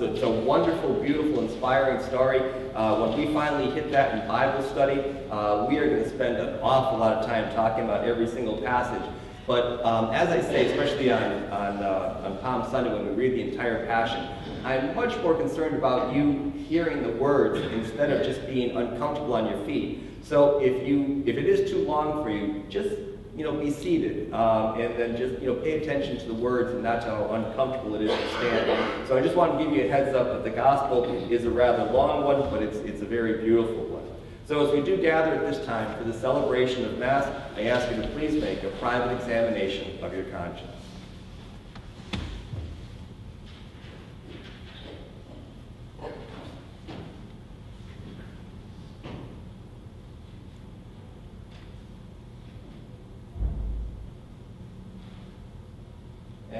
It's a, it's a, wonderful, beautiful, inspiring story. Uh, when we finally hit that in Bible study, we are going to spend an awful lot of time talking about every single passage. But um, as I say, especially on, on, uh, on Palm Sunday when we read the entire Passion, I'm much more concerned about you hearing the words instead of just being uncomfortable on your feet. So if, you, if it is too long for you, just you know, be seated um, and then just you know, pay attention to the words and not how uncomfortable it is to stand. So I just want to give you a heads up that the gospel is a rather long one, but it's, it's a very beautiful one. So as we do gather at this time for the celebration of Mass, I ask you to please make a private examination of your conscience.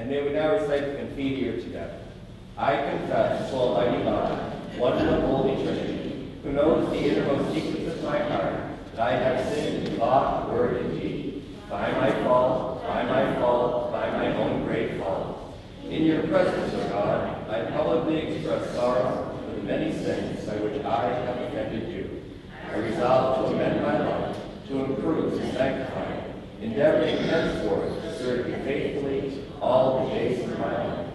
And may we now recite the Confiteor together. I confess to Almighty God, one of the Holy Trinity, who knows the innermost secrets of my heart, that I have sinned in thought, word, and deed, by my fault, by my fault, by my own great fault. In your presence, O God, I publicly express sorrow for the many sins by which I have offended you. I resolve to amend my life, to improve and sanctify, endeavoring henceforth to serve you faithfully all the days of my life.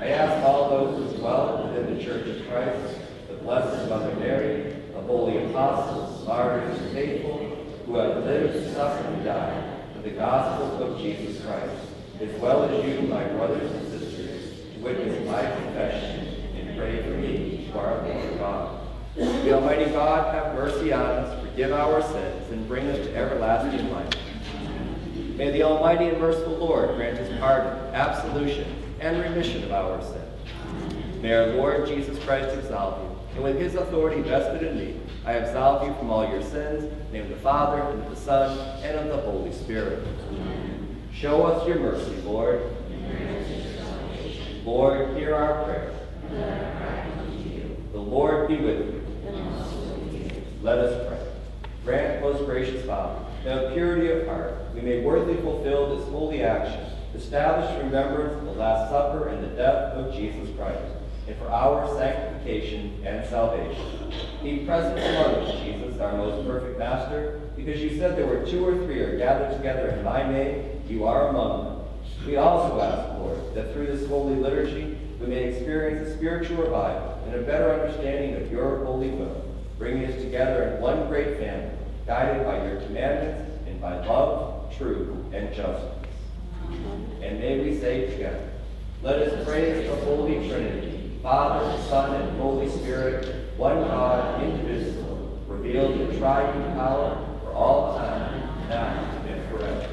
I ask all those who dwell within the Church of Christ blessed Mother Mary, the holy apostles, martyrs, faithful, who have lived, suffered, and died for the gospel of Jesus Christ, as well as you, my brothers and sisters, witness my confession and pray for me to our Lord God. The Almighty God have mercy on us, forgive our sins, and bring us to everlasting life. May the Almighty and merciful Lord grant us pardon, absolution, and remission of our sins. May our Lord Jesus Christ exalt you and with his authority vested in me, I absolve you from all your sins, in the name of the Father, and of the Son, and of the Holy Spirit. Amen. Show us your mercy, Lord. Lord, hear our prayer. The Lord be with you. Let us pray. Grant, most gracious Father, that in purity of heart we may worthily fulfill this holy action, establish remembrance of the Last Supper and the death of Jesus Christ and for our sanctification and salvation. Be present among us, Jesus, our most perfect Master, because you said there were two or three are gathered together in my name, you are among them. We also ask, Lord, that through this holy liturgy we may experience a spiritual revival and a better understanding of your holy will, bringing us together in one great family, guided by your commandments and by love, truth, and justice. And may we say together, let us praise the Holy Trinity, Father, Son, and Holy Spirit, one God, indivisible, revealed in triune power for all time, now and forever.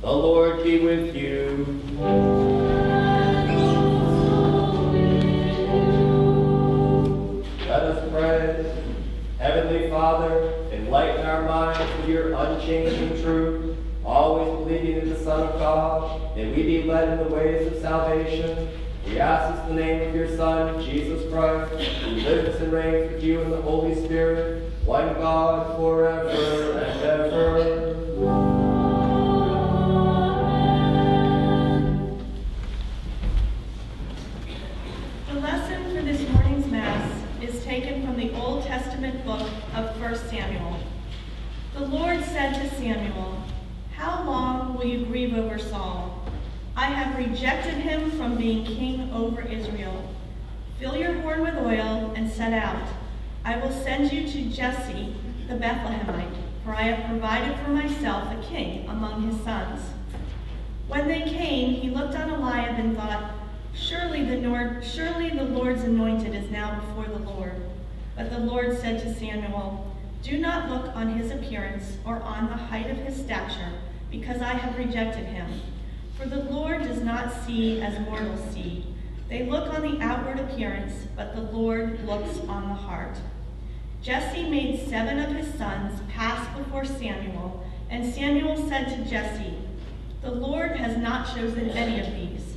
The Lord be with you. Let us pray. Heavenly Father, enlighten our minds with your unchanging truth always believing in the Son of God, and we be led in the ways of salvation. We ask this the name of your Son, Jesus Christ, who lives and reigns with you in the Holy Spirit, one God forever and ever. The lesson for this morning's Mass is taken from the Old Testament book of 1 Samuel. The Lord said to Samuel, how long will you grieve over Saul? I have rejected him from being king over Israel. Fill your horn with oil and set out. I will send you to Jesse the Bethlehemite, for I have provided for myself a king among his sons. When they came, he looked on Eliab and thought, Surely the, Lord, surely the Lord's anointed is now before the Lord. But the Lord said to Samuel, Do not look on his appearance or on the height of his stature, because I have rejected him. For the Lord does not see as mortals see. They look on the outward appearance, but the Lord looks on the heart. Jesse made seven of his sons pass before Samuel, and Samuel said to Jesse, The Lord has not chosen any of these.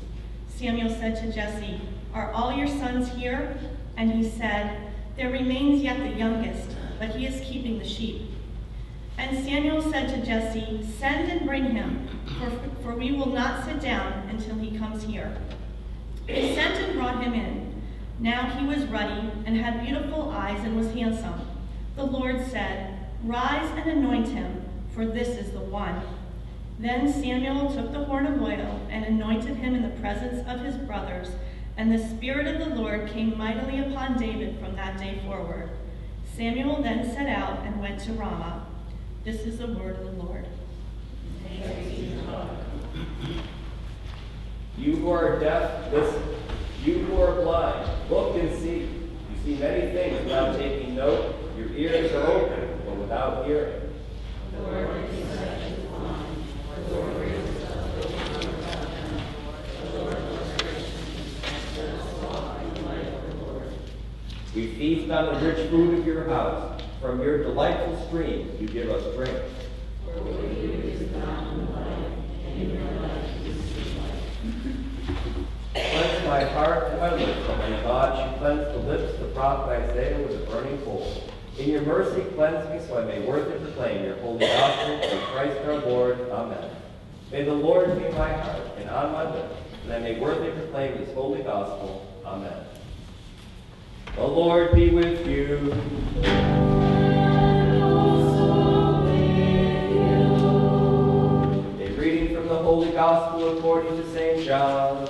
Samuel said to Jesse, Are all your sons here? And he said, There remains yet the youngest, but he is keeping the sheep. And Samuel said to Jesse, Send and bring him, for, for we will not sit down until he comes here. He sent and brought him in. Now he was ruddy and had beautiful eyes and was handsome. The Lord said, Rise and anoint him, for this is the one. Then Samuel took the horn of oil and anointed him in the presence of his brothers, and the Spirit of the Lord came mightily upon David from that day forward. Samuel then set out and went to Ramah. This is the word of the Lord. You who are deaf, listen. You who are blind, look and see. You see many things without taking note. Your ears are open, but without hearing. We feast on the rich food of your house. From your delightful stream, you give us drink. Cleanse my heart and my lips, my God. You cleanse the lips of the prophet Isaiah with a burning coal. In your mercy, cleanse me so I may worthily proclaim your holy gospel through Christ our Lord. Amen. May the Lord be my heart and on my lips, and I may worthily proclaim his holy gospel. Amen. The Lord be with you. A reading from the Holy Gospel according to St. John.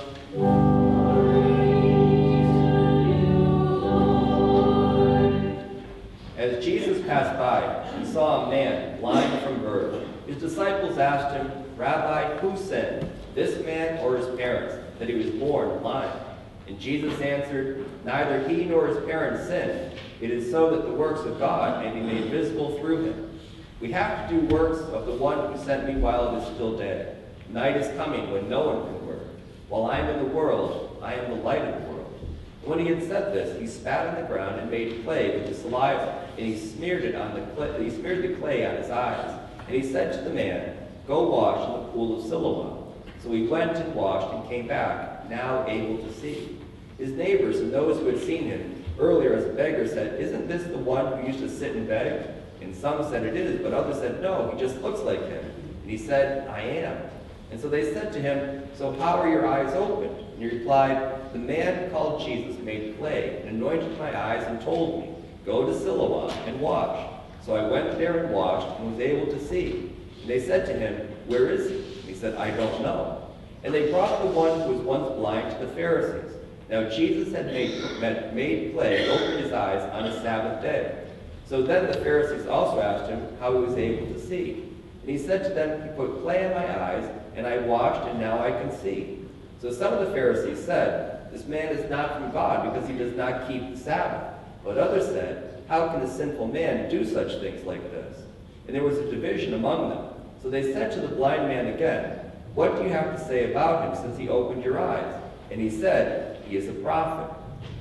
As Jesus passed by, he saw a man blind from birth. His disciples asked him, Rabbi, who sinned, this man or his parents, that he was born blind? And Jesus answered, Neither he nor his parents sinned. It is so that the works of God may be made visible through him. We have to do works of the one who sent me while it is still day. Night is coming when no one can work. While I am in the world, I am the light of the world. When he had said this, he spat on the ground and made clay with his saliva, and he smeared it on the clay, he smeared the clay on his eyes. And he said to the man, Go wash in the pool of Siloam. So he went and washed and came back, now able to see. His neighbors and those who had seen him earlier as a beggar said, Isn't this the one who used to sit and beg? And some said it is, but others said, No, he just looks like him. And he said, I am. And so they said to him, So how are your eyes opened? And he replied, The man called Jesus made clay and anointed my eyes and told me, Go to Siloam and wash. So I went there and washed and was able to see. And they said to him, Where is he? And he said, I don't know. And they brought the one who was once blind to the Pharisees. Now Jesus had made, made clay opened his eyes on a Sabbath day. So then the Pharisees also asked him how he was able to see. And he said to them, He put clay in my eyes, and I washed, and now I can see. So some of the Pharisees said, This man is not from God because he does not keep the Sabbath. But others said, How can a sinful man do such things like this? And there was a division among them. So they said to the blind man again, What do you have to say about him since he opened your eyes? And he said, He is a prophet.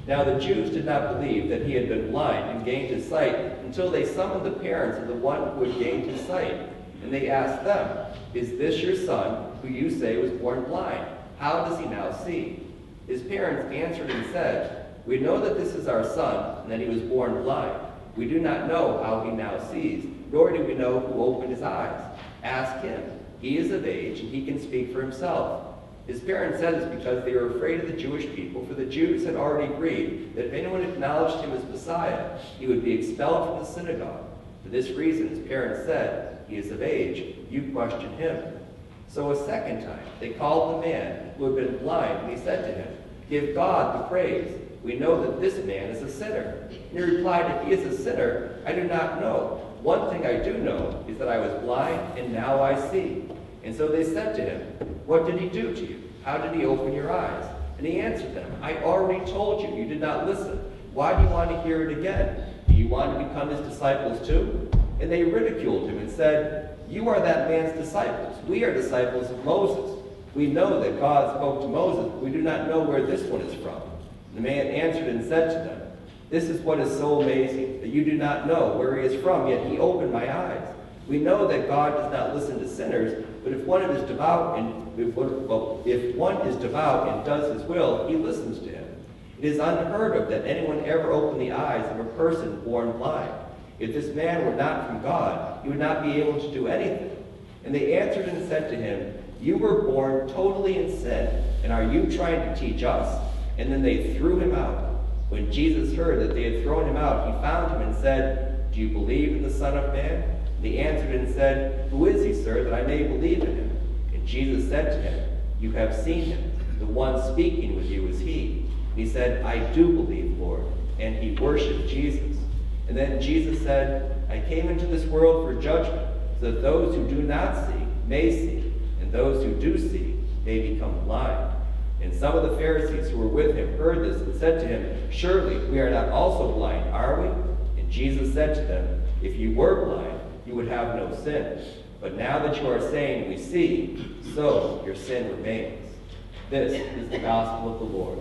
Now the Jews did not believe that he had been blind and gained his sight until they summoned the parents of the one who had gained his sight. And they asked them, Is this your son, who you say was born blind? How does he now see? His parents answered and said, We know that this is our son, and that he was born blind. We do not know how he now sees, nor do we know who opened his eyes. Ask him. He is of age, and he can speak for himself. His parents said this because they were afraid of the Jewish people, for the Jews had already agreed that if anyone acknowledged him as Messiah, he would be expelled from the synagogue. For this reason, his parents said, He is of age, you question him. So a second time, they called the man who had been blind, and he said to him, Give God the praise. We know that this man is a sinner. And he replied, If he is a sinner, I do not know. One thing I do know is that I was blind, and now I see. And so they said to him, What did he do to you? How did he open your eyes? And he answered them, I already told you, you did not listen. Why do you want to hear it again? Do you want to become his disciples too? And they ridiculed him and said, You are that man's disciples. We are disciples of Moses. We know that God spoke to Moses, we do not know where this one is from. The man answered and said to them, This is what is so amazing, that you do not know where he is from, yet he opened my eyes. We know that God does not listen to sinners, but if one is devout and if, well, if one is devout and does his will, he listens to him. It is unheard of that anyone ever opened the eyes of a person born blind. If this man were not from God, he would not be able to do anything. And they answered and said to him, You were born totally in sin, and are you trying to teach us? And then they threw him out. When Jesus heard that they had thrown him out, he found him and said, Do you believe in the Son of Man? He answered and said, Who is he, sir, that I may believe in him? And Jesus said to him, You have seen him. The one speaking with you is he. He said, I do believe, Lord. And he worshiped Jesus. And then Jesus said, I came into this world for judgment, so that those who do not see may see, and those who do see may become blind. And some of the Pharisees who were with him heard this and said to him, Surely we are not also blind, are we? And Jesus said to them, If you were blind, would have no sin. But now that you are saying we see, so your sin remains. This is the gospel of the Lord.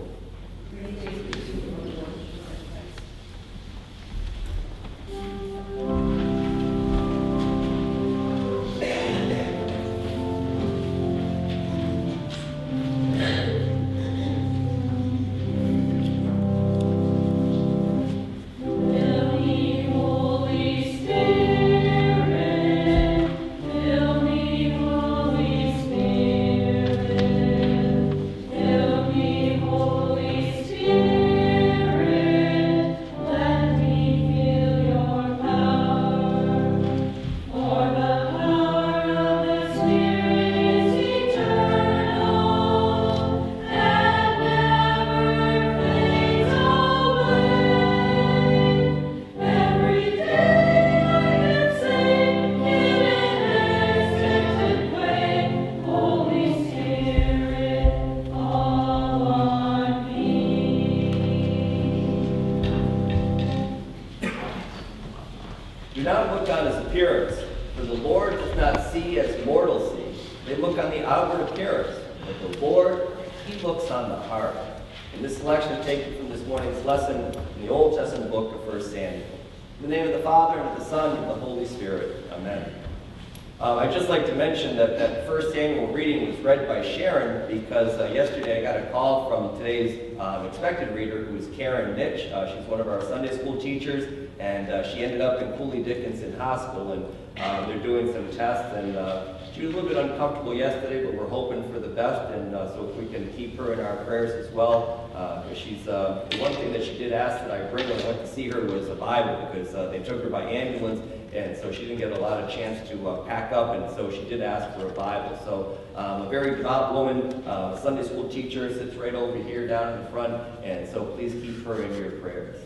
So if we can keep her in our prayers as well, because she's, uh, the one thing that she did ask that I bring when I went to see her was a Bible, because uh, they took her by ambulance, and so she didn't get a lot of chance to uh, pack up, and so she did ask for a Bible. So um, a very devout woman, uh, Sunday school teacher, sits right over here down in the front, and so please keep her in your prayers.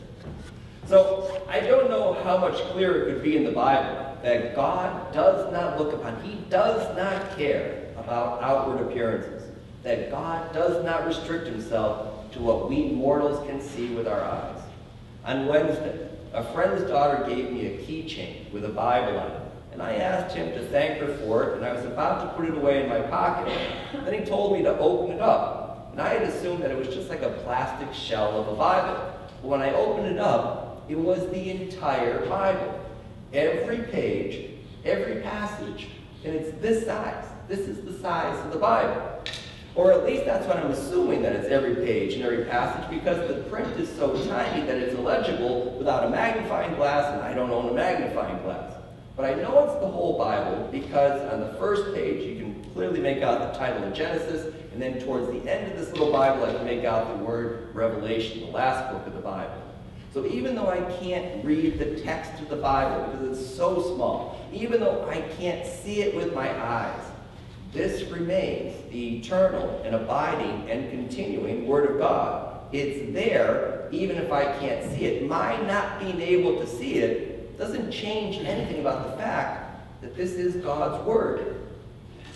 So I don't know how much clearer it could be in the Bible that God does not look upon, He does not care about outward appearances, that God does not restrict Himself to what we mortals can see with our eyes. On Wednesday, a friend's daughter gave me a keychain with a Bible on it, and I asked him to thank her for it, and I was about to put it away in my pocket. Then he told me to open it up, and I had assumed that it was just like a plastic shell of a Bible. But when I opened it up, it was the entire Bible. Every page, every passage, and it's this size. This is the size of the Bible. Or at least that's what I'm assuming that it's every page and every passage because the print is so tiny that it's illegible without a magnifying glass, and I don't own a magnifying glass. But I know it's the whole Bible because on the first page you can clearly make out the title of Genesis, and then towards the end of this little Bible I can make out the word Revelation, the last book of the Bible. So even though I can't read the text of the Bible because it's so small, even though I can't see it with my eyes, this remains the eternal and abiding and continuing Word of God. It's there even if I can't see it. My not being able to see it doesn't change anything about the fact that this is God's Word.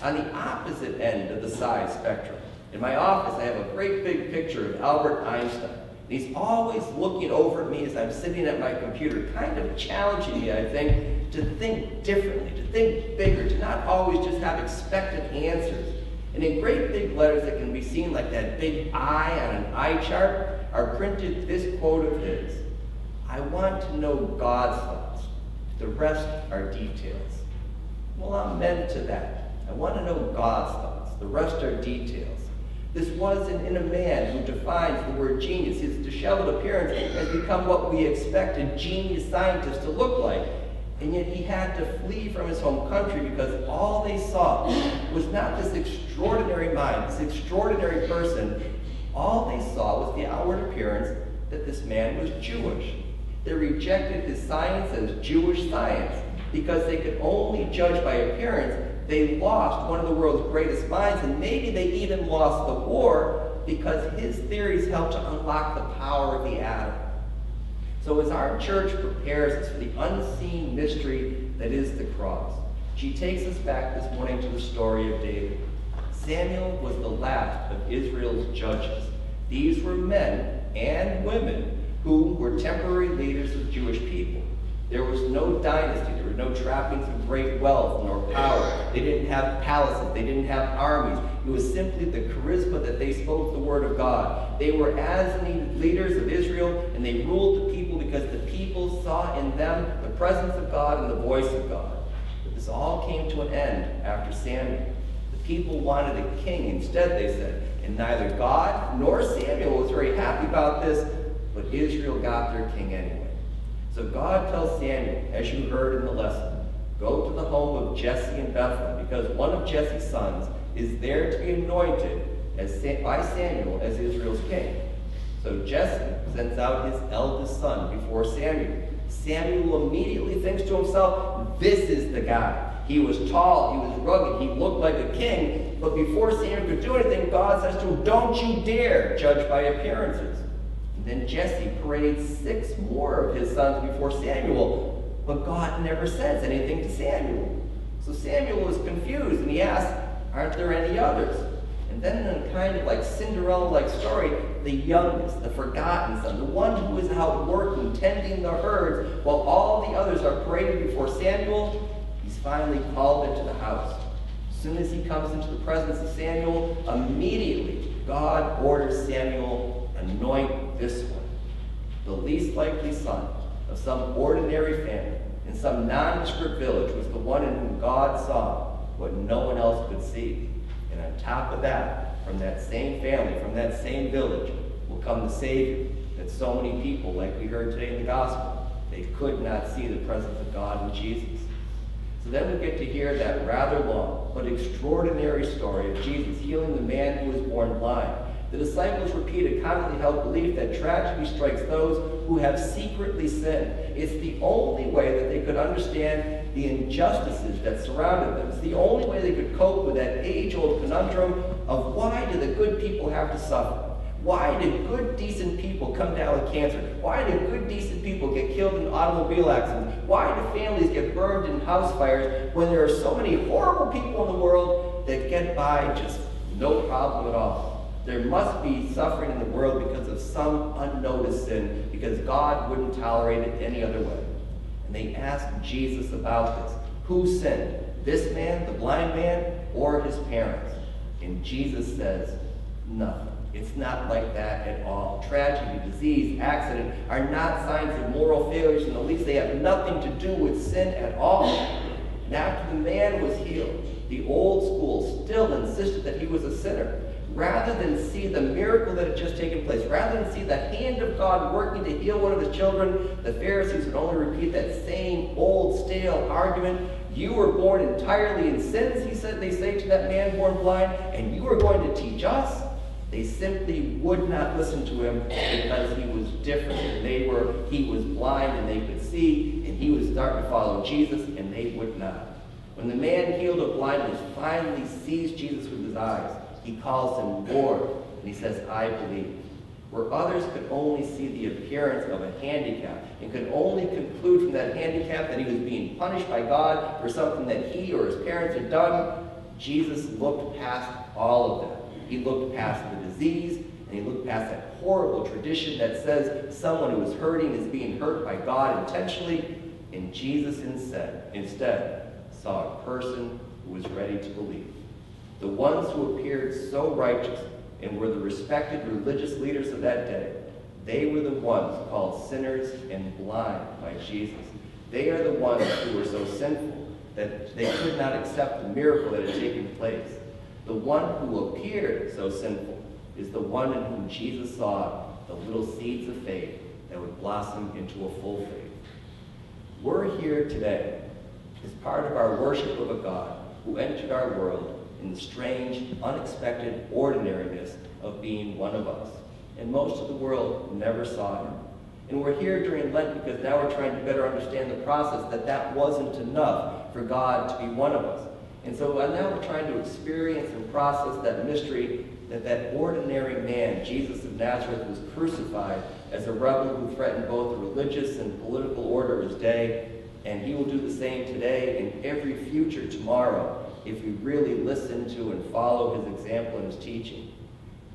On the opposite end of the size spectrum, in my office I have a great big picture of Albert Einstein. He's always looking over at me as I'm sitting at my computer, kind of challenging me, I think, to think differently, to think bigger, to not always just have expected answers. And in great big letters that can be seen like that big I on an eye chart are printed this quote of his I want to know God's thoughts. The rest are details. Well, I'm meant to that. I want to know God's thoughts. The rest are details. This wasn't in a man who defines the word genius. His disheveled appearance has become what we expect a genius scientist to look like. And yet he had to flee from his home country because all they saw was not this extraordinary mind, this extraordinary person. All they saw was the outward appearance that this man was Jewish. They rejected his science as Jewish science because they could only judge by appearance. They lost one of the world's greatest minds, and maybe they even lost the war because his theories helped to unlock the power of the atom. So as our church prepares us for the unseen mystery that is the cross, she takes us back this morning to the story of David. Samuel was the last of Israel's judges. These were men and women who were temporary leaders of Jewish people. There was no dynasty. There were no trappings of great wealth nor power. They didn't have palaces. They didn't have armies. It was simply the charisma that they spoke the word of God. They were as needed leaders of Israel, and they ruled the people because the people saw in them the presence of God and the voice of God. But this all came to an end after Samuel. The people wanted a king instead, they said. And neither God nor Samuel was very happy about this, but Israel got their king anyway. So God tells Samuel, as you heard in the lesson, go to the home of Jesse in Bethlehem, because one of Jesse's sons is there to be anointed as, by Samuel as Israel's king. So Jesse sends out his eldest son before Samuel. Samuel immediately thinks to himself, this is the guy. He was tall, he was rugged, he looked like a king, but before Samuel could do anything, God says to him, don't you dare judge by appearances. Then Jesse parades six more of his sons before Samuel, but God never says anything to Samuel. So Samuel is confused and he asks, Aren't there any others? And then in a kind of like Cinderella like story, the youngest, the forgotten son, the one who is out working, tending the herds, while all the others are paraded before Samuel, he's finally called into the house. As soon as he comes into the presence of Samuel, immediately God orders Samuel anoint this one, the least likely son of some ordinary family in some nondescript village, was the one in whom God saw what no one else could see. On top of that, from that same family, from that same village, will come the Savior that so many people, like we heard today in the gospel, they could not see the presence of God in Jesus. So then we get to hear that rather long but extraordinary story of Jesus healing the man who was born blind the disciples repeat a commonly held belief that tragedy strikes those who have secretly sinned. It's the only way that they could understand the injustices that surrounded them. It's the only way they could cope with that age-old conundrum of why do the good people have to suffer? Why did good, decent people come down with cancer? Why did good, decent people get killed in automobile accidents? Why do families get burned in house fires when there are so many horrible people in the world that get by just no problem at all? There must be suffering in the world because of some unnoticed sin, because God wouldn't tolerate it any other way. And they asked Jesus about this. Who sinned? This man, the blind man, or his parents? And Jesus says, nothing. It's not like that at all. Tragedy, disease, accident are not signs of moral failures, in the least they have nothing to do with sin at all. And after the man was healed, the old school still insisted that he was a sinner rather than see the miracle that had just taken place, rather than see the hand of God working to heal one of his children, the Pharisees would only repeat that same old stale argument. You were born entirely in sins, he said, they say to that man born blind, and you are going to teach us? They simply would not listen to him because he was different than they were. He was blind and they could see, and he was starting to follow Jesus, and they would not. When the man healed of blindness finally sees Jesus with his eyes, he calls him Lord, and he says, I believe. Where others could only see the appearance of a handicap and could only conclude from that handicap that he was being punished by God for something that he or his parents had done, Jesus looked past all of that. He looked past the disease, and he looked past that horrible tradition that says someone who is hurting is being hurt by God intentionally, and Jesus instead, instead saw a person who was ready to believe. The ones who appeared so righteous and were the respected religious leaders of that day, they were the ones called sinners and blind by Jesus. They are the ones who were so sinful that they could not accept the miracle that had taken place. The one who appeared so sinful is the one in whom Jesus saw the little seeds of faith that would blossom into a full faith. We're here today as part of our worship of a God who entered our world in the strange, unexpected ordinariness of being one of us. And most of the world never saw him. And we're here during Lent because now we're trying to better understand the process that that wasn't enough for God to be one of us. And so uh, now we're trying to experience and process that mystery that that ordinary man, Jesus of Nazareth, was crucified as a rebel who threatened both the religious and political order of his day, and he will do the same today and every future tomorrow if we really listen to and follow his example and his teaching.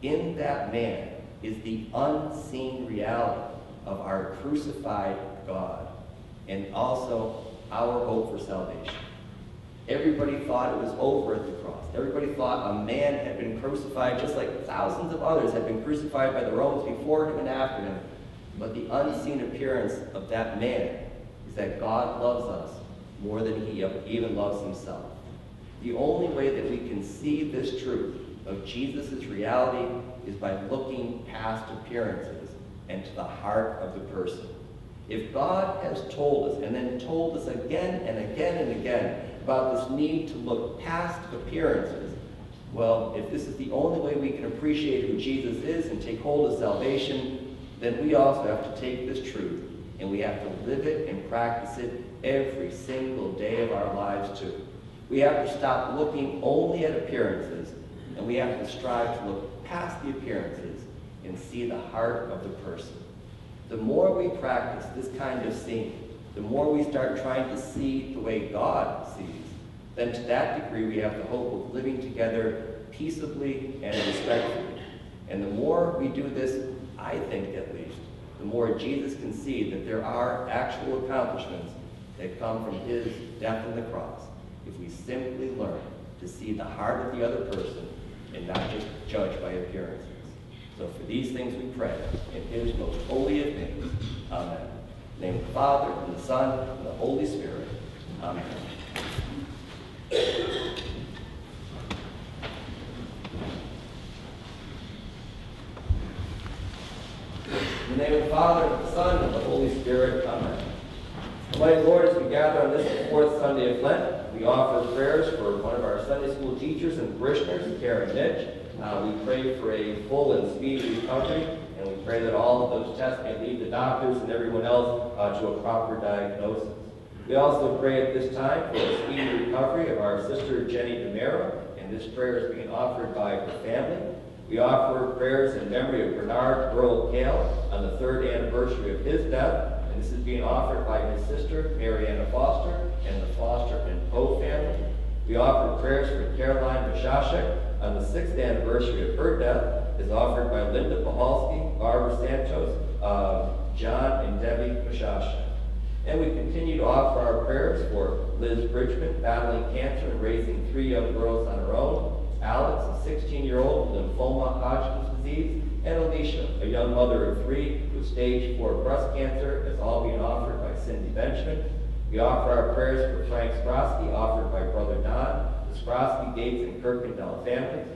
In that man is the unseen reality of our crucified God and also our hope for salvation. Everybody thought it was over at the cross. Everybody thought a man had been crucified just like thousands of others had been crucified by the Romans before him and after him. But the unseen appearance of that man is that God loves us more than he even loves himself. The only way that we can see this truth of Jesus' reality is by looking past appearances and to the heart of the person. If God has told us and then told us again and again and again about this need to look past appearances, well, if this is the only way we can appreciate who Jesus is and take hold of salvation, then we also have to take this truth and we have to live it and practice it every single day of our lives too. We have to stop looking only at appearances and we have to strive to look past the appearances and see the heart of the person. The more we practice this kind of seeing, the more we start trying to see the way God sees, then to that degree we have the hope of living together peaceably and respectfully. And the more we do this, I think at least, the more Jesus can see that there are actual accomplishments that come from his death on the cross if we simply learn to see the heart of the other person and not just judge by appearances. So for these things we pray in his most holy of names. Amen. In the name of the Father, and the Son, and the Holy Spirit. Amen. In the name of the Father, and the Son, and the Holy Spirit. Amen. Almighty Lord, as we gather on this fourth Sunday of Lent, we offer prayers for one of our Sunday school teachers and parishioners, Karen Nitch. Uh, we pray for a full and speedy recovery, and we pray that all of those tests may lead the doctors and everyone else uh, to a proper diagnosis. We also pray at this time for a speedy recovery of our sister Jenny DeMera, and this prayer is being offered by her family. We offer prayers in memory of Bernard Earl Kale on the third anniversary of his death, this is being offered by his sister, Mariana Foster, and the Foster and Poe family. We offer prayers for Caroline Bashashek on the sixth anniversary of her death, is offered by Linda Pahalski, Barbara Santos, uh, John and Debbie Bashashek. And we continue to offer our prayers for Liz Bridgman, battling cancer and raising three young girls on her own, Alex, a 16-year-old with lymphoma Hodgkin's disease, and Alicia, a young mother of three with stage four breast cancer, is all being offered by Cindy Benjamin. We offer our prayers for Frank Sprosky, offered by Brother Don, the Sprosky, Gates, and Kirkendall families.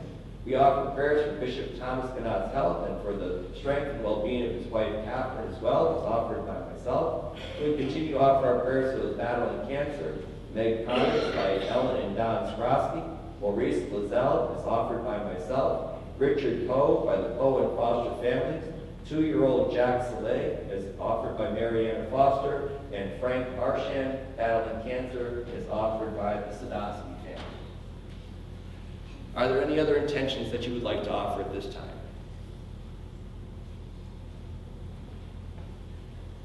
We offer prayers for Bishop Thomas Gnat's health and for the strength and well-being of his wife Catherine as well, as offered by myself. We continue to offer our prayers for those battling cancer. Meg Connors by Ellen and Don Sprosky. Maurice Lazelle is offered by myself. Richard Poe by the Poe and Foster families. Two-year-old Jack Soleil is offered by Marianne Foster. And Frank Marshan, battling cancer, is offered by the Sadowski family. Are there any other intentions that you would like to offer at this time?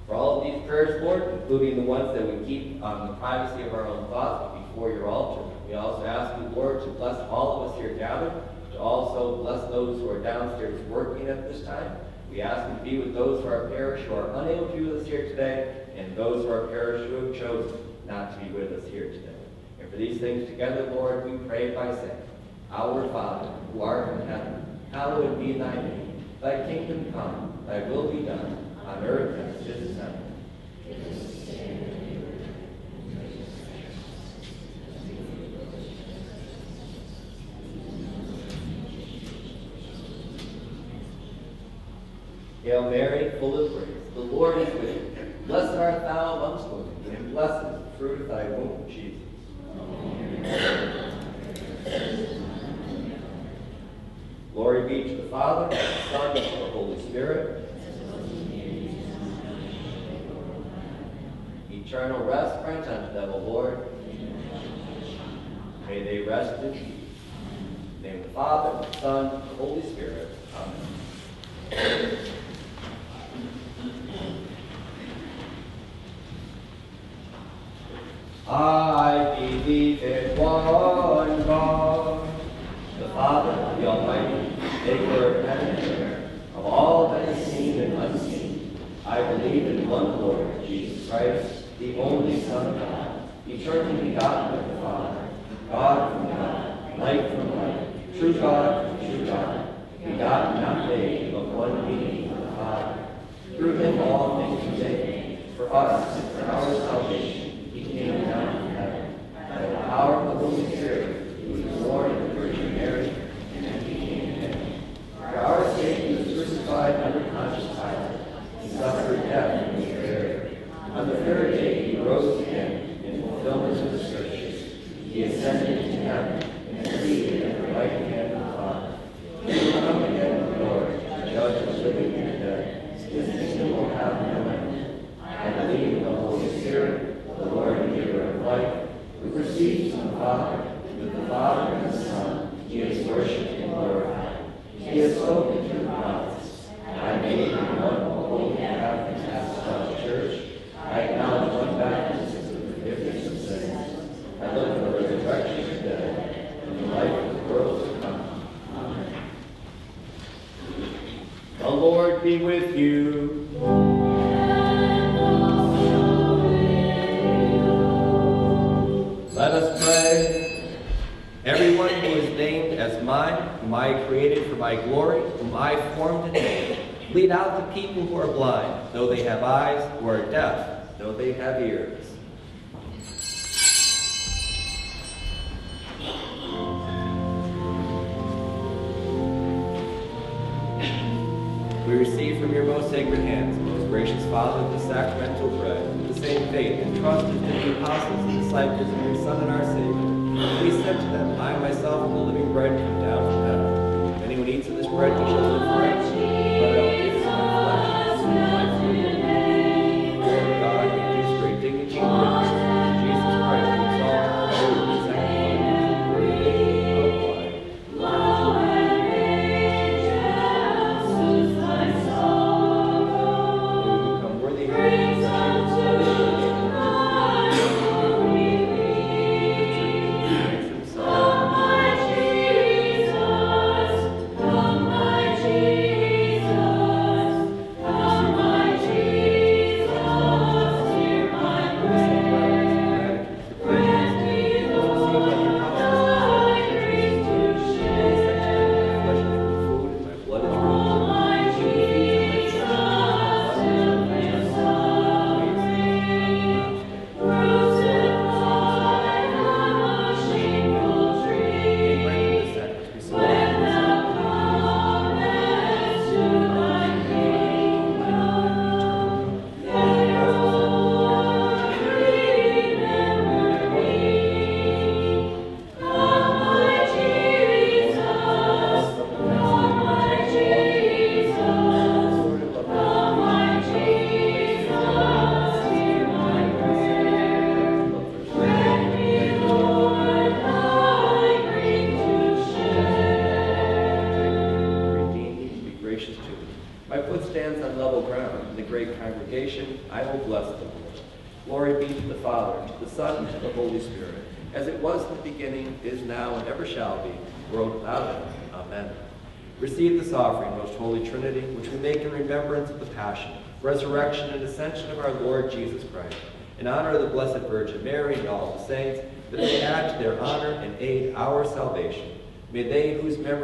For all of these prayers, Lord, including the ones that we keep on the privacy of our own thoughts before your altar, we also ask you, Lord, to bless all of us here gathered, to also bless those who are downstairs working at this time. We ask you to be with those of our parish who are unable to be with us here today, and those of our parish who have chosen not to be with us here today. And for these things together, Lord, we pray by saying, Our Father, who art in heaven, hallowed be thy name. Thy kingdom come, thy will be done, on earth as it is in heaven. Hail Mary, full of grace, the Lord is with thee. Blessed art thou amongst women, and blessed is the fruit of thy womb, Jesus. Glory be to the Father, and the Son, and to the Holy Spirit. Eternal rest grant unto them, O Lord. May they rest in peace. In the name of the Father, and the Son, and the Holy Spirit. Amen. I believe in one God, the Father, the Almighty, maker of heaven and earth, of all that is seen and unseen. I believe in one Lord, Jesus Christ, the only Son of God, eternally begotten of the Father, God from God, light from light, true God from true God, begotten, not made, but one being of the Father. Through him all things were made. For us, and for our salvation, he came down from heaven. By the power of the Holy Spirit, he was born of the Virgin Mary, and became man. For our sake, he was crucified under Pontius Pilate. He suffered death and was buried. On the third day, he rose again in fulfillment of the Scriptures. He ascended into heaven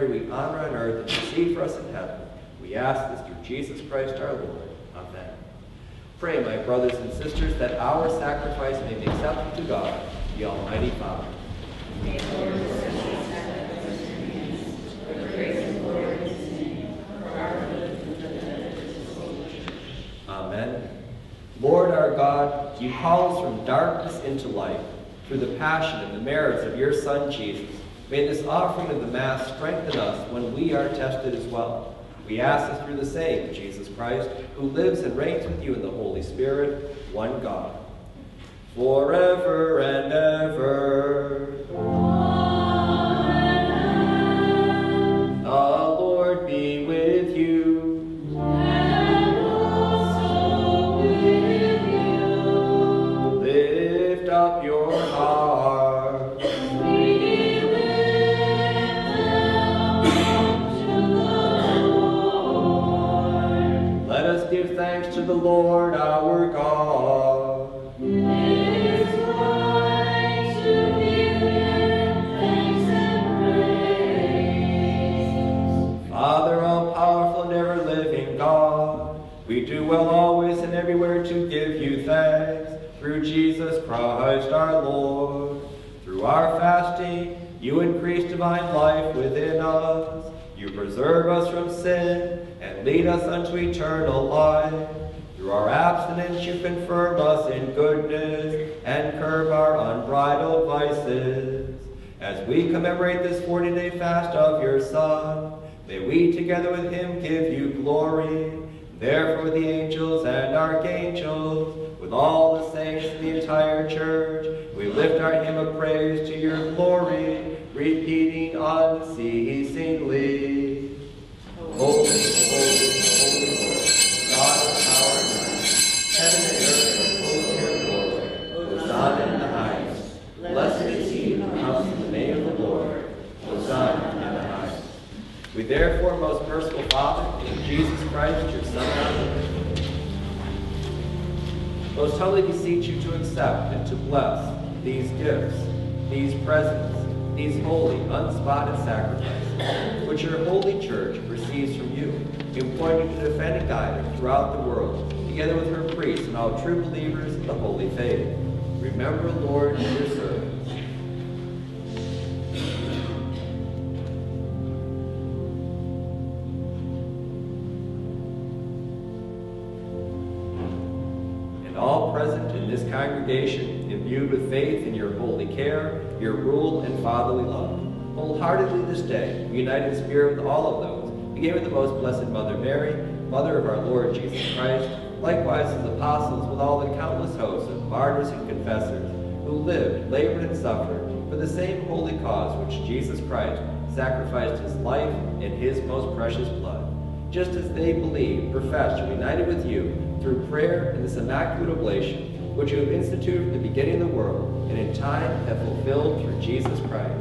we honor on earth and intercede for us in heaven. We ask this through Jesus Christ our Lord. Amen. Pray, my brothers and sisters, that our sacrifice may be acceptable to God, the Almighty Father. Amen. Lord our God, you call us from darkness into light through the passion and the merits of your Son Jesus. May this offering of the Mass strengthen us when we are tested as well. We ask this through the same Jesus Christ, who lives and reigns with you in the Holy Spirit, one God, forever and ever. Thanks to Lord our God. Father, all powerful and ever living God, we do well always and everywhere to give you thanks through Jesus Christ our Lord. Through our fasting, you increase divine life within us. You preserve us from sin and lead us unto eternal life. Through our abstinence, you confirm us in goodness and curb our unbridled vices. As we commemorate this 40-day fast of your Son, may we together with him give you glory. Therefore the angels and archangels, with all the saints of the entire church, we lift our hymn of praise to your glory, repeating unceasingly. We therefore, most merciful Father, in Jesus Christ, your Son, most humbly beseech you to accept and to bless these gifts, these presents, these holy, unspotted sacrifices, which your holy church receives from you, employing you to defend and guide her throughout the world, together with her priests and all true believers of the holy faith. Remember, Lord, your servants. Congregation, imbued with faith in your holy care, your rule, and fatherly love. Wholeheartedly this day, unite in spirit with all of those, beginning with the most blessed Mother Mary, Mother of our Lord Jesus Christ, likewise as apostles with all the countless hosts of martyrs and confessors, who lived, labored, and suffered for the same holy cause which Jesus Christ sacrificed his life and his most precious blood just as they believed, professed, and united with you through prayer and this immaculate oblation, which you have instituted from the beginning of the world, and in time have fulfilled through Jesus Christ,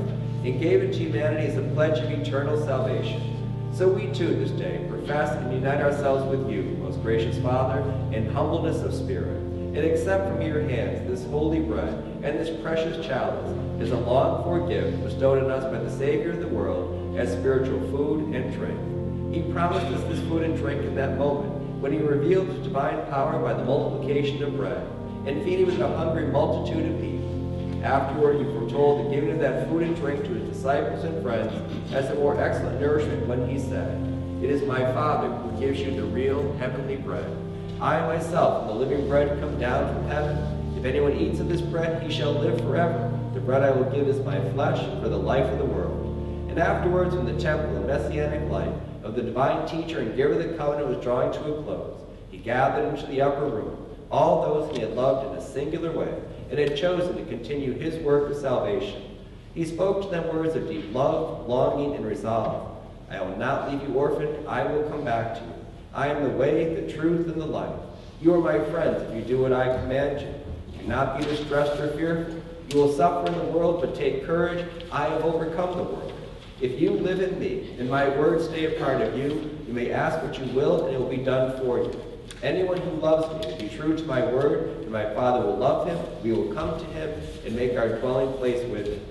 and gave it to humanity as a pledge of eternal salvation. So we too this day profess and unite ourselves with you, most gracious Father, in humbleness of spirit, and accept from your hands this holy bread and this precious chalice as a longed-for gift bestowed on us by the Savior of the world as spiritual food and drink. He promised us this food and drink in that moment when he revealed his divine power by the multiplication of bread and feeding with a hungry multitude of people. Afterward, he foretold the giving of that food and drink to his disciples and friends as a more excellent nourishment when he said, It is my Father who gives you the real heavenly bread. I myself am the living bread come down from heaven. If anyone eats of this bread, he shall live forever. The bread I will give is my flesh for the life of the world. And afterwards, when the temple of messianic life of the divine teacher and giver of the covenant was drawing to a close, he gathered into the upper room all those he had loved in a singular way and had chosen to continue his work of salvation. He spoke to them words of deep love, longing, and resolve. I will not leave you orphaned, I will come back to you. I am the way, the truth, and the life. You are my friends if you do what I command you. Do not be distressed or fearful. You will suffer in the world, but take courage. I have overcome the world. If you live in me, and my words stay a part of you, you may ask what you will, and it will be done for you. Anyone who loves me will be true to my word, and my Father will love him. We will come to him and make our dwelling place with him.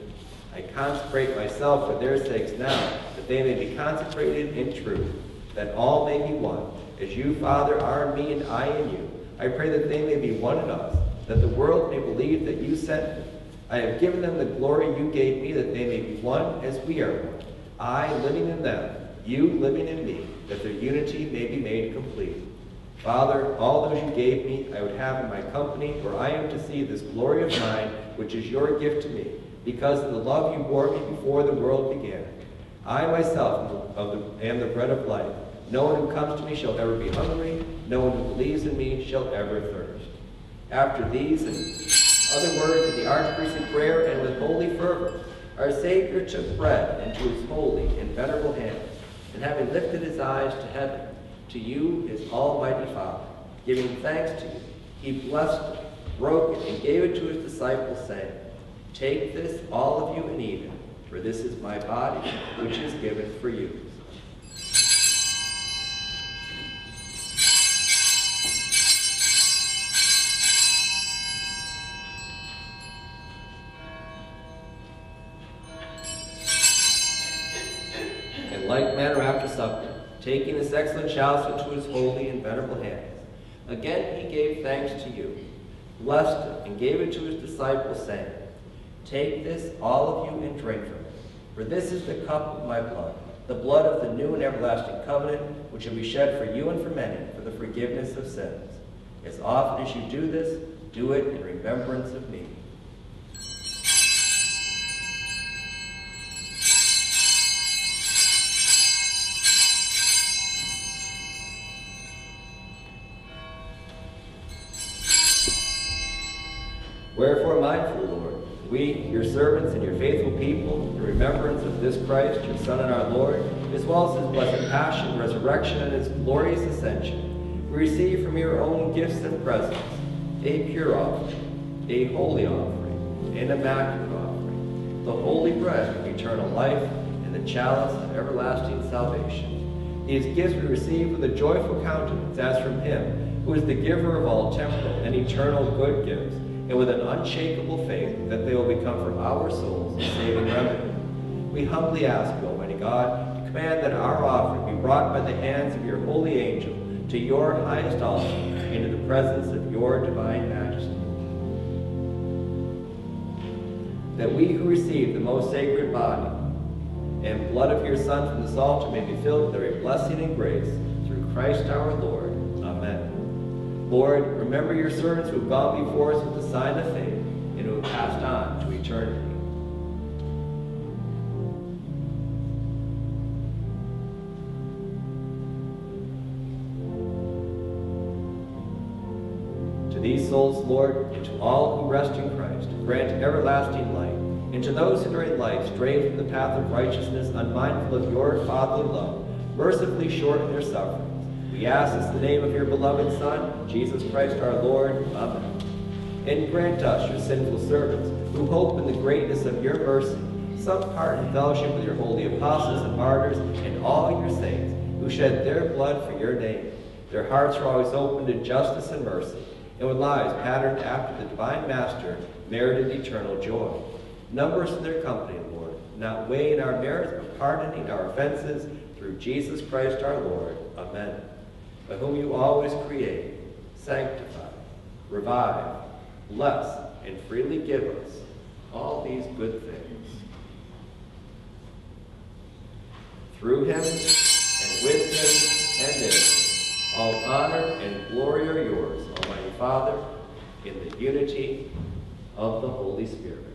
I consecrate myself for their sakes now, that they may be consecrated in truth, that all may be one, as you, Father, are in me and I in you. I pray that they may be one in us, that the world may believe that you sent me. I have given them the glory you gave me, that they may be one as we are one. I living in them, you living in me, that their unity may be made complete. Father, all those you gave me I would have in my company, for I am to see this glory of mine, which is your gift to me, because of the love you bore me before the world began. I myself am the bread of life. No one who comes to me shall ever be hungry. No one who believes in me shall ever thirst. After these and other words of the archpriestly prayer and with holy fervor, our Savior took bread into his holy and venerable hands, and having lifted his eyes to heaven, to you, his almighty Father, giving thanks to you, he blessed it, broke it, and gave it to his disciples, saying, Take this, all of you, and eat it, for this is my body, which is given for you. This excellent chalice into his holy and venerable hands, again he gave thanks to you, blessed it, and gave it to his disciples, saying, Take this, all of you, and drink from it. For this is the cup of my blood, the blood of the new and everlasting covenant, which will be shed for you and for many for the forgiveness of sins. As often as you do this, do it in remembrance of me. Wherefore, mindful, Lord, we, your servants and your faithful people, in remembrance of this Christ, your Son and our Lord, as well as his blessed passion, resurrection, and his glorious ascension, we receive from your own gifts and presents a pure offering, a holy offering, an immaculate offering, the holy bread of eternal life, and the chalice of everlasting salvation. These gifts we receive with a joyful countenance, as from him, who is the giver of all temporal and eternal good gifts, and with an unshakable faith that they will become for our souls a saving remedy. We humbly ask, you, Almighty God, to command that our offering be brought by the hands of your holy angel to your highest altar, into the presence of your divine majesty. That we who receive the most sacred body and blood of your Son from this altar may be filled with every blessing and grace through Christ our Lord. Amen. Lord, remember your servants who have gone before us with the sign of faith and who have passed on to eternity. To these souls, Lord, and to all who rest in Christ, grant everlasting life. And to those who during life strayed from the path of righteousness, unmindful of your fatherly love, mercifully shorten their sufferings. We ask this in the name of your beloved Son, Jesus Christ our Lord. Amen. And grant us, your sinful servants, who hope in the greatness of your mercy, some part in fellowship with your holy apostles and martyrs and all your saints, who shed their blood for your name. Their hearts are always open to justice and mercy, and with lives patterned after the divine Master, merited eternal joy. Number us in their company, Lord, not weighing our merits, but pardoning our offenses, through Jesus Christ our Lord. Amen. By whom you always create, sanctify, revive, bless, and freely give us all these good things. Through him, and with him, and in him, all honor and glory are yours, Almighty Father, in the unity of the Holy Spirit.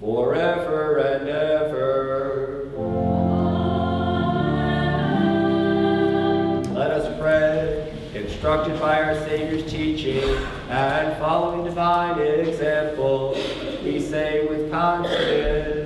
Forever and ever. Let us pray, instructed by our Savior's teaching and following divine example, we say with confidence.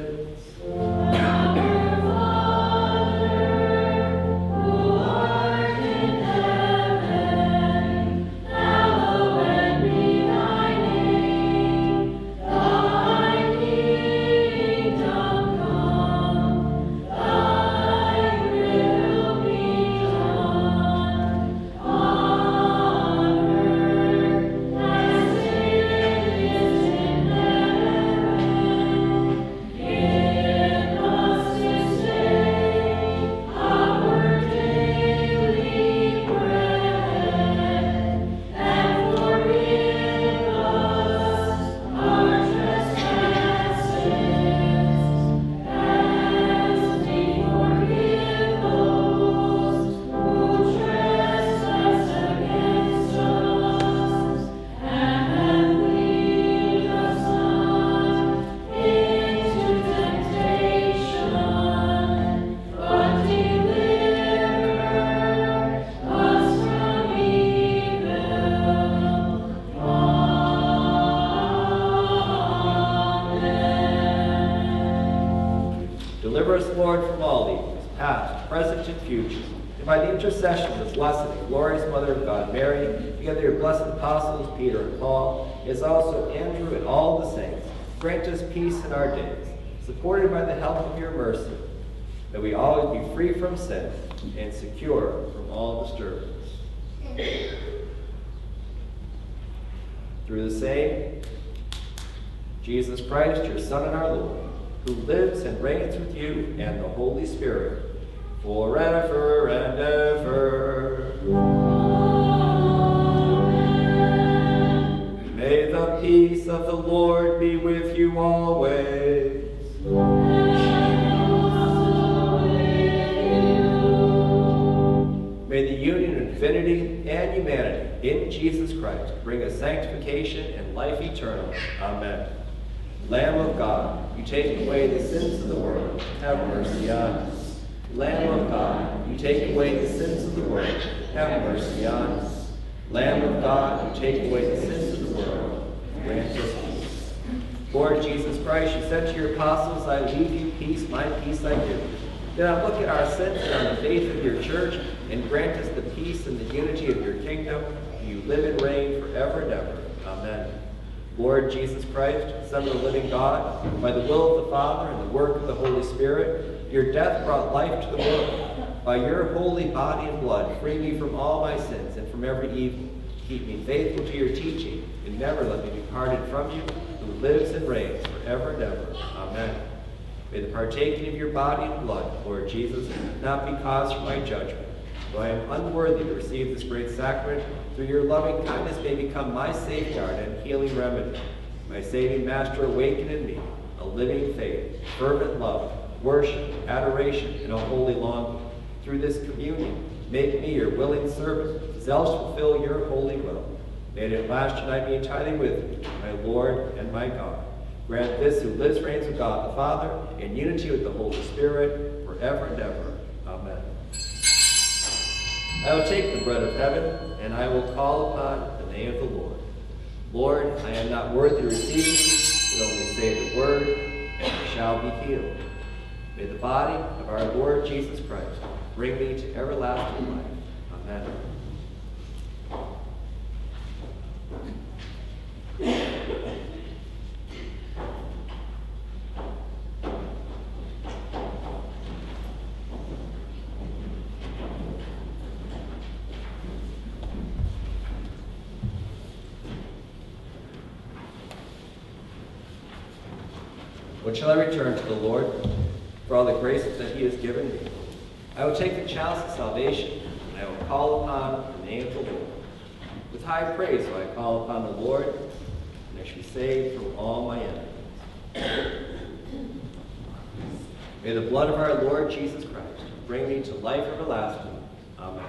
Of your mercy, that we always be free from sin and secure from all disturbance. Through the same Jesus Christ, your Son and our Lord, who lives and reigns with you and the Holy Spirit, forever and ever. Amen. May the peace of the Lord be with you always. Divinity and humanity in Jesus Christ bring us sanctification and life eternal. Amen. Lamb of God, you take away the sins of the world, have mercy on us. Lamb of God, you take away the sins of the world, have mercy on us. Lamb of God, you take away the sins of the world, grant us peace. Lord Jesus Christ, you said to your apostles, I leave you peace, my peace I give. Do not look at our sins and on the faith of your church, and grant us the peace and the unity of your kingdom. You live and reign forever and ever. Amen. Lord Jesus Christ, Son of the living God, by the will of the Father and the work of the Holy Spirit, your death brought life to the world. By your holy body and blood, free me from all my sins and from every evil. Keep me faithful to your teaching, and never let me be parted from you, who lives and reigns forever and ever. Amen. May the partaking of your body and blood, Lord Jesus, not be cause for my judgment. Though I am unworthy to receive this great sacrament, through your loving kindness may become my safeguard and healing remedy. My saving Master, awaken in me a living faith, fervent love, worship, adoration, and a holy longing. Through this communion, make me your willing servant, zealous to fulfill your holy will. May it last unite me entirely with you, my Lord and my God. Grant this who lives, reigns with God the Father, in unity with the Holy Spirit, forever and ever. I will take the bread of heaven, and I will call upon the name of the Lord. Lord, I am not worthy to receive you, but only say the word, and I shall be healed. May the body of our Lord Jesus Christ bring me to everlasting life. Amen. Shall I return to the Lord for all the graces that he has given me? I will take the chalice of salvation, and I will call upon the name of the Lord. With high praise will I call upon the Lord, and I shall be saved from all my enemies. May the blood of our Lord Jesus Christ bring me to life everlasting. Amen.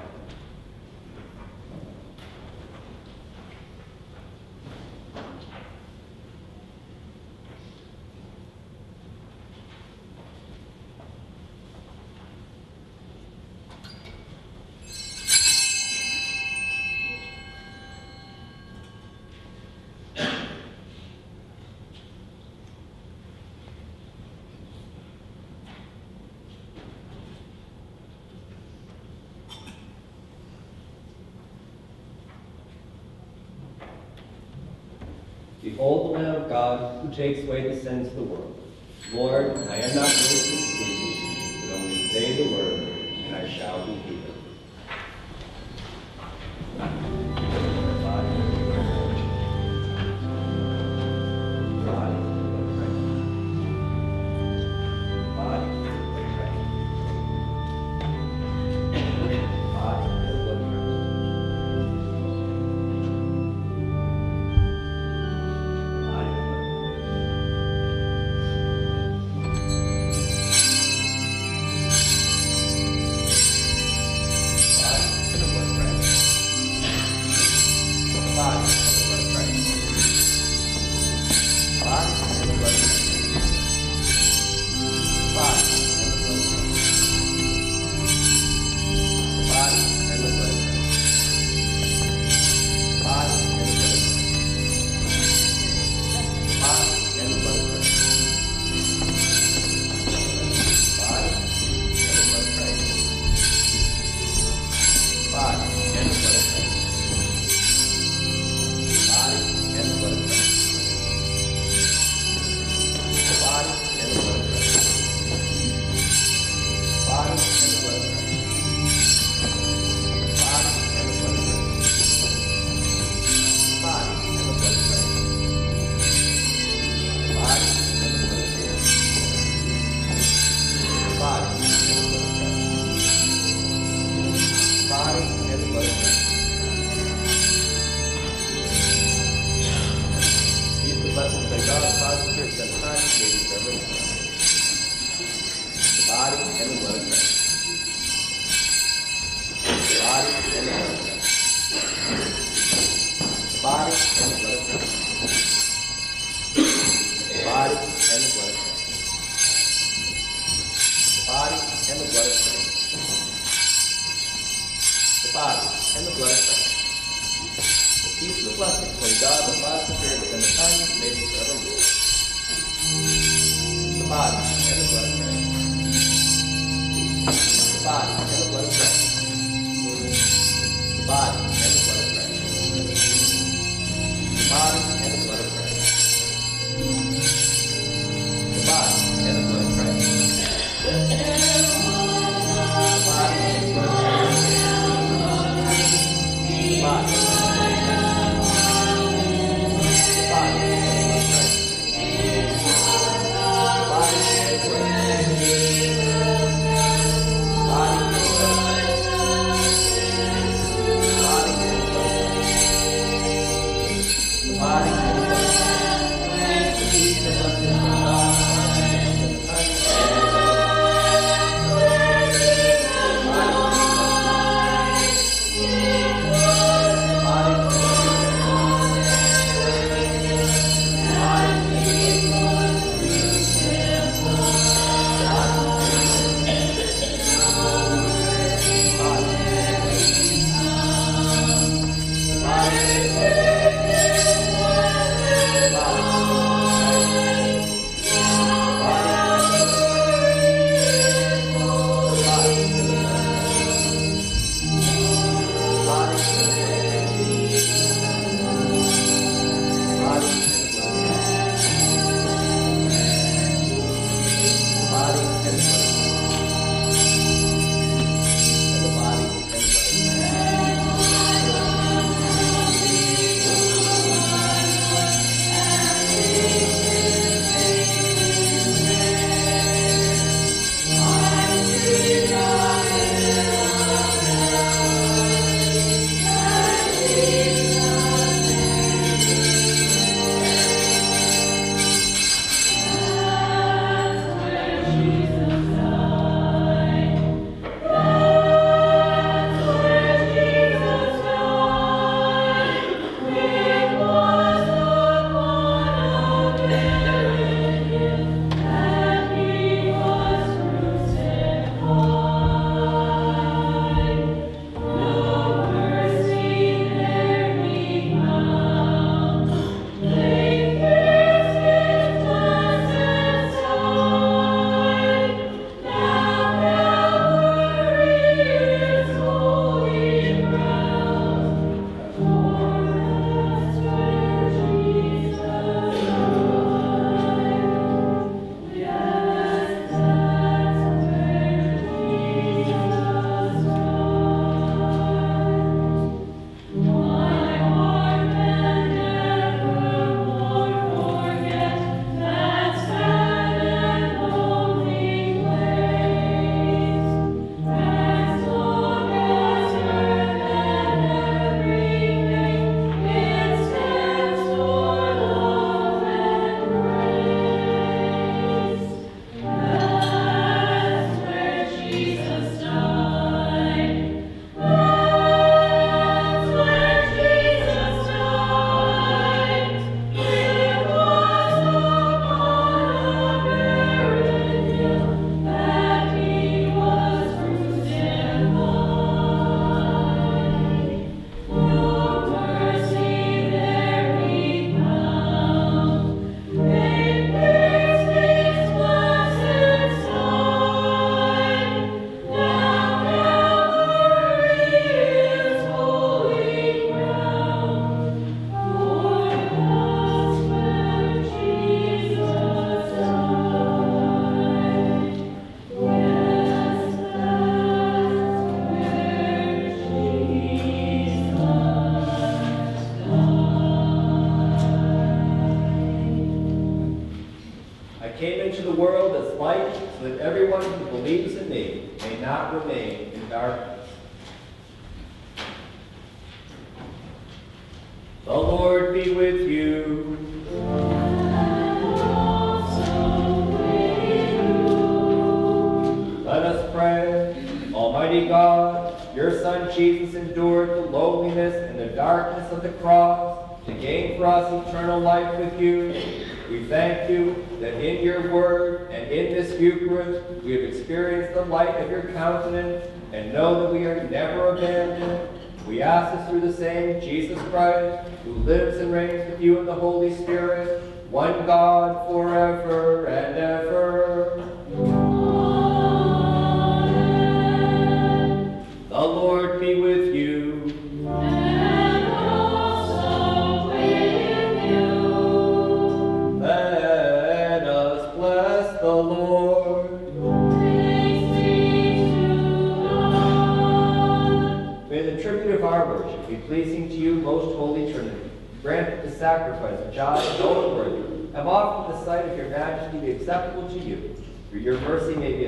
Behold the Lamb of God who takes away the sins of the world. Lord, I am not worthy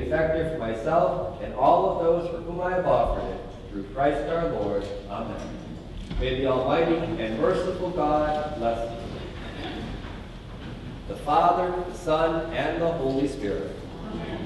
effective for myself and all of those for whom I have offered it, through Christ our Lord. Amen. May the Almighty and merciful God bless you. The Father, the Son, and the Holy Spirit. Amen.